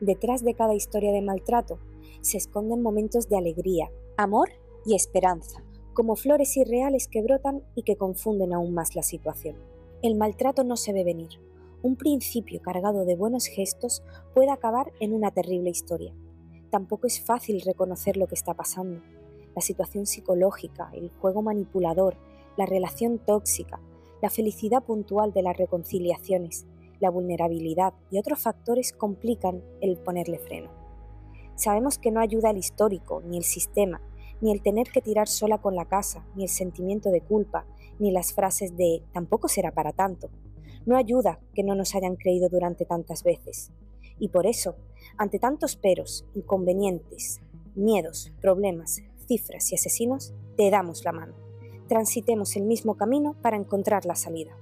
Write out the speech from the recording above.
Detrás de cada historia de maltrato se esconden momentos de alegría, amor y esperanza, como flores irreales que brotan y que confunden aún más la situación. El maltrato no se ve venir. Un principio cargado de buenos gestos puede acabar en una terrible historia. Tampoco es fácil reconocer lo que está pasando. La situación psicológica, el juego manipulador, la relación tóxica, la felicidad puntual de las reconciliaciones, la vulnerabilidad y otros factores complican el ponerle freno. Sabemos que no ayuda el histórico, ni el sistema, ni el tener que tirar sola con la casa, ni el sentimiento de culpa, ni las frases de tampoco será para tanto. No ayuda que no nos hayan creído durante tantas veces. Y por eso, ante tantos peros, inconvenientes, miedos, problemas, cifras y asesinos, te damos la mano. Transitemos el mismo camino para encontrar la salida.